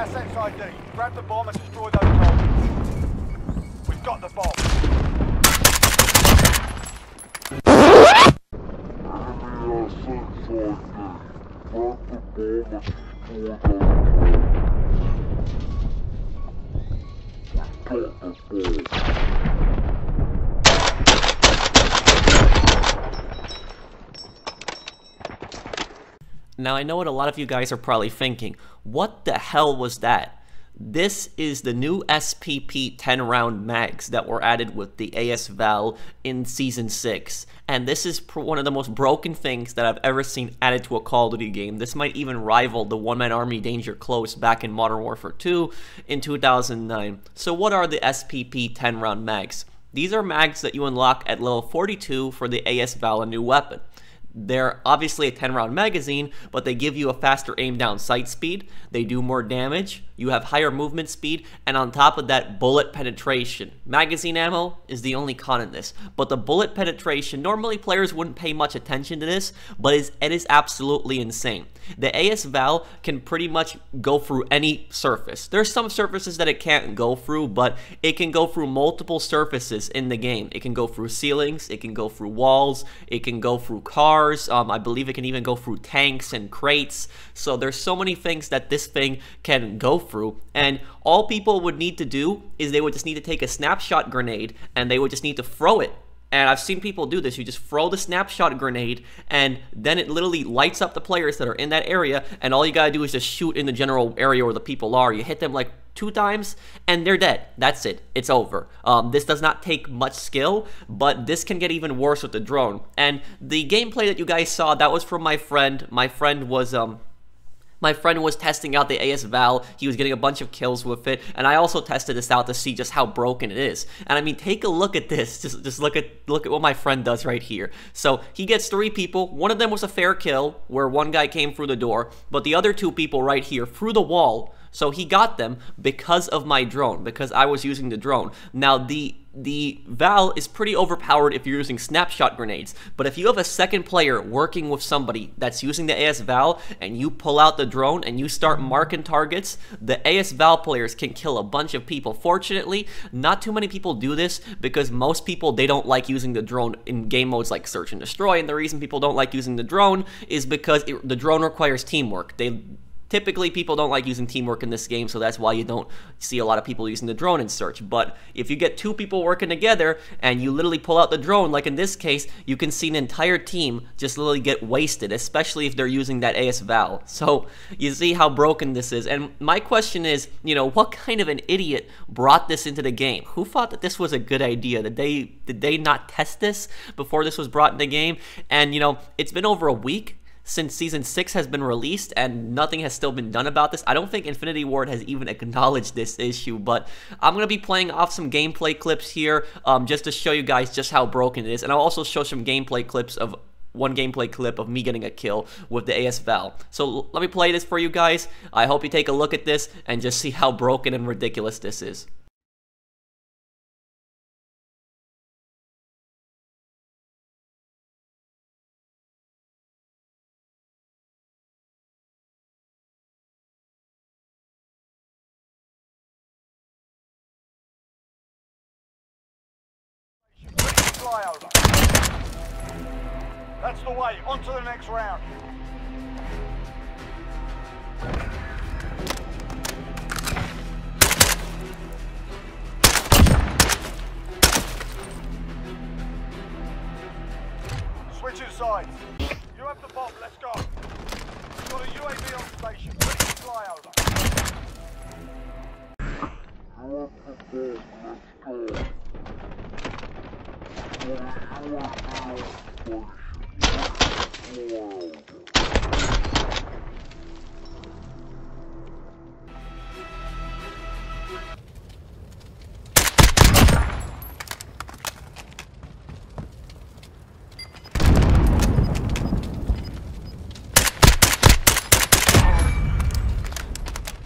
assets ID. Grab the bomb and destroy those targets. We've got the bomb. Now, I know what a lot of you guys are probably thinking. What the hell was that? This is the new SPP 10 round mags that were added with the AS Val in Season 6. And this is one of the most broken things that I've ever seen added to a Call of Duty game. This might even rival the One Man Army Danger Close back in Modern Warfare 2 in 2009. So, what are the SPP 10 round mags? These are mags that you unlock at level 42 for the AS Val, a new weapon. They're obviously a 10 round magazine, but they give you a faster aim down sight speed. They do more damage. You have higher movement speed, and on top of that, bullet penetration. Magazine ammo is the only con in this, but the bullet penetration, normally players wouldn't pay much attention to this, but it is absolutely insane. The AS Val can pretty much go through any surface. There's some surfaces that it can't go through, but it can go through multiple surfaces in the game. It can go through ceilings, it can go through walls, it can go through cars. Um, I believe it can even go through tanks and crates. So there's so many things that this thing can go through, and all people would need to do is they would just need to take a snapshot grenade and they would just need to throw it and I've seen people do this. You just throw the snapshot grenade, and then it literally lights up the players that are in that area, and all you gotta do is just shoot in the general area where the people are. You hit them like two times, and they're dead. That's it. It's over. Um, this does not take much skill, but this can get even worse with the drone. And the gameplay that you guys saw, that was from my friend. My friend was, um, my friend was testing out the AS Val. He was getting a bunch of kills with it, and I also tested this out to see just how broken it is. And I mean, take a look at this. Just just look at look at what my friend does right here. So he gets three people. One of them was a fair kill, where one guy came through the door, but the other two people right here through the wall. So he got them because of my drone, because I was using the drone. Now the the Val is pretty overpowered if you're using snapshot grenades, but if you have a second player working with somebody that's using the AS Val and you pull out the drone and you start marking targets, the AS Val players can kill a bunch of people. Fortunately, not too many people do this because most people they don't like using the drone in game modes like search and destroy, and the reason people don't like using the drone is because it, the drone requires teamwork. They Typically, people don't like using teamwork in this game, so that's why you don't see a lot of people using the drone in search. But if you get two people working together and you literally pull out the drone, like in this case, you can see an entire team just literally get wasted, especially if they're using that AS Val. So you see how broken this is. And my question is, you know, what kind of an idiot brought this into the game? Who thought that this was a good idea? Did they did they not test this before this was brought in the game? And you know, it's been over a week since season 6 has been released and nothing has still been done about this. I don't think Infinity Ward has even acknowledged this issue, but I'm going to be playing off some gameplay clips here um, just to show you guys just how broken it is. And I'll also show some gameplay clips of one gameplay clip of me getting a kill with the AS Val. So let me play this for you guys. I hope you take a look at this and just see how broken and ridiculous this is. Flyover. That's the way. On to the next round. Switching sides. You have the bomb. Let's go. We've got a UAV on station. Ready to fly over.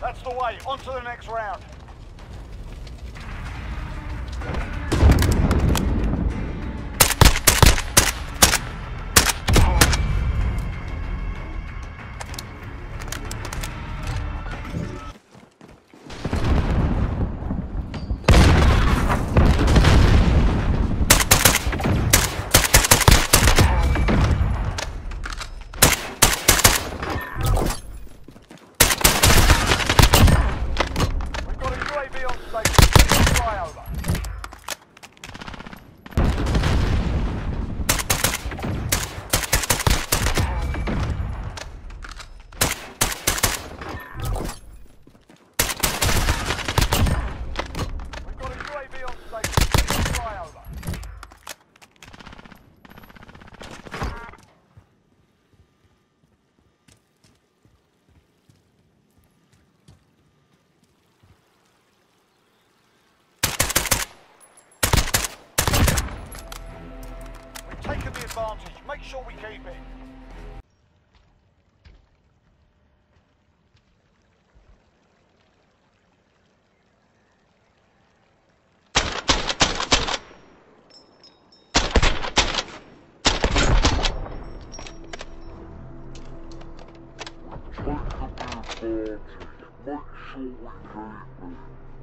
That's the way. On to the next round. Advantage. Make sure we keep it. Make sure we keep it.